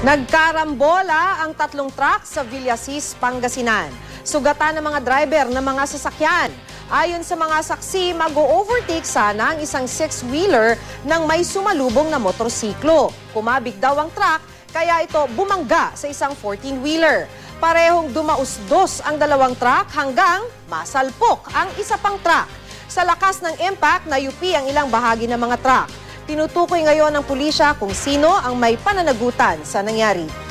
Nagkarambola ang tatlong truck sa Villasis, Pangasinan. Sugatan ng mga driver ng mga sasakyan. Ayon sa mga saksi, mag-overtake sana ang isang six-wheeler nang may sumalubong na motorsiklo. Kumabig daw ang truck, kaya ito bumangga sa isang 14-wheeler. Parehong dumausdos ang dalawang truck hanggang masalpok ang isa pang truck. Sa lakas ng impact, nayupi ang ilang bahagi ng mga truck. Tinutukoy ngayon ng pulisya kung sino ang may pananagutan sa nangyari.